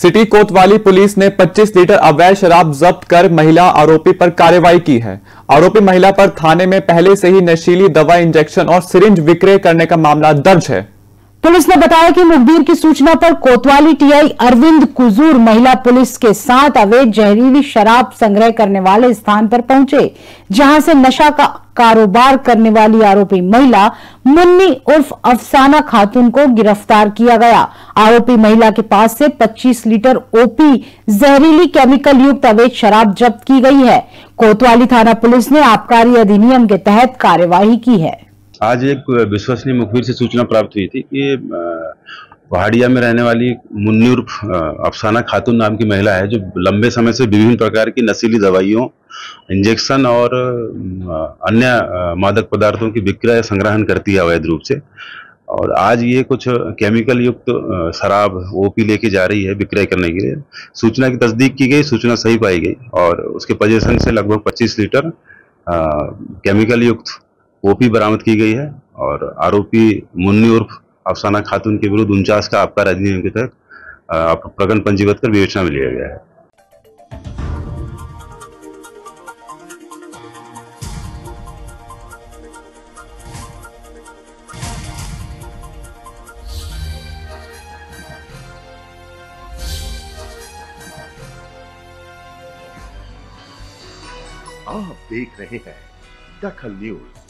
City कोतवाली police ने 25 litre अवैध शराब जब्त कर महिला आरोपी पर कार्रवाई की है। आरोपी महिला पर थाने में पहले से ही नशीली दवा इंजेक्शन और सिरिंज विक्रय करने का मामला दर्ज है। पुलिस ने बताया कि मुखबिर की सूचना पर कोतवाली टीआई अरविंद कुजूर महिला पुलिस के साथ अवैध जहरीली शराब संग्रह करने वाले स्थान पर पहुँचे, जहाँ से नशा का कारोबार करने वाली आरोपी महिला मुन्नी उर्फ़ अफसाना खातून को गिरफ़्तार किया गया। आरोपी महिला के पास से 25 लीटर ओपी जहरीली केमिकल युक्त अवैध शराब जब्त की गई है। कोतवाली थाना पुलिस ने आबकारी अधिनियम के तहत कार्यवाही की है। आज एक विश्वसनीय मुखबिर से सूचना प्राप्त हुई थी कि पहाड़िया में रहने वाली मुन्नी अफसाना खातून नाम की महिला है, जो लंबे समय से विभिन्न प्रकार की नशीली दवाइयों, इंजेक्शन और अन्य मादक पदार्थों की विक्रय संग्रहण करती है अवैध रूप से। और आज ये कुछ केमिकल युक्त शराब ओपी लेके जा रही है विक्रय करने के लिए। सूचना की तस्दीक की गई, सूचना सही पाई गई और उसके पोजेशन से लगभग 25 लीटर केमिकल युक्त ओपी बरामद की गई है और आरोपी मुन्नी उर्फ़ अफसाना खातून के विरुद्ध उनचास का आपका अधिनियम के तहत प्रकरण पंजीबद्ध कर विवेचना में लिया गया है। आप देख रहे हैं दखल न्यूज़।